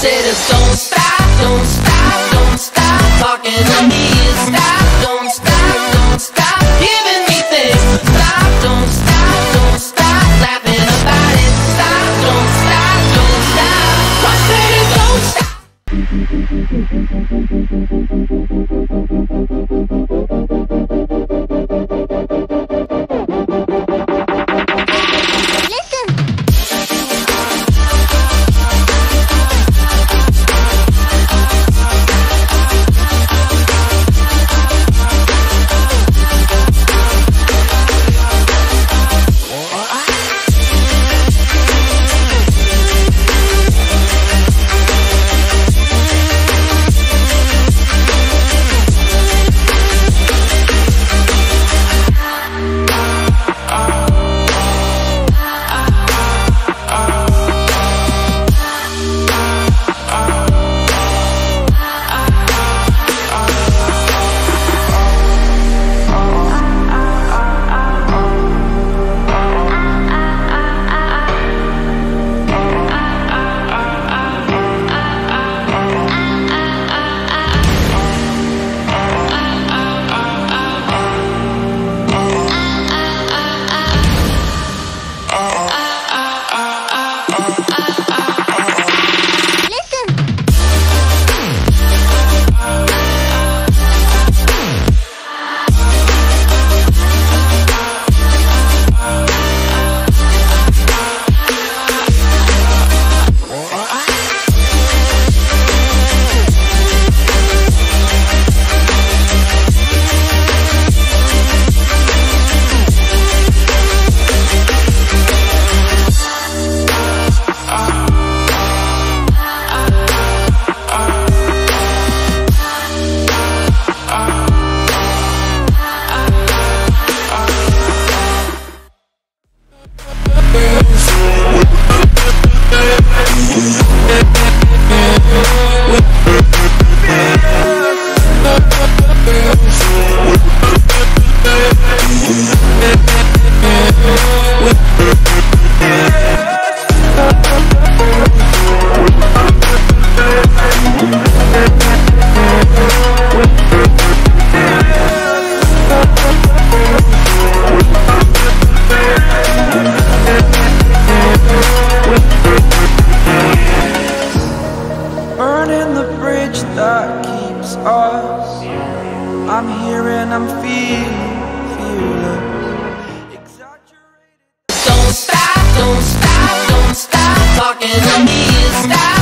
said is don't stop, don't stop, don't stop talking to me. Stop, don't stop, don't stop giving me things. Stop, don't stop, don't stop laughing about it. Stop, don't stop, don't stop. I said it don't stop. bridge that keeps us. I'm here and I'm feeling, Don't stop, don't stop, don't stop talking to me. Stop.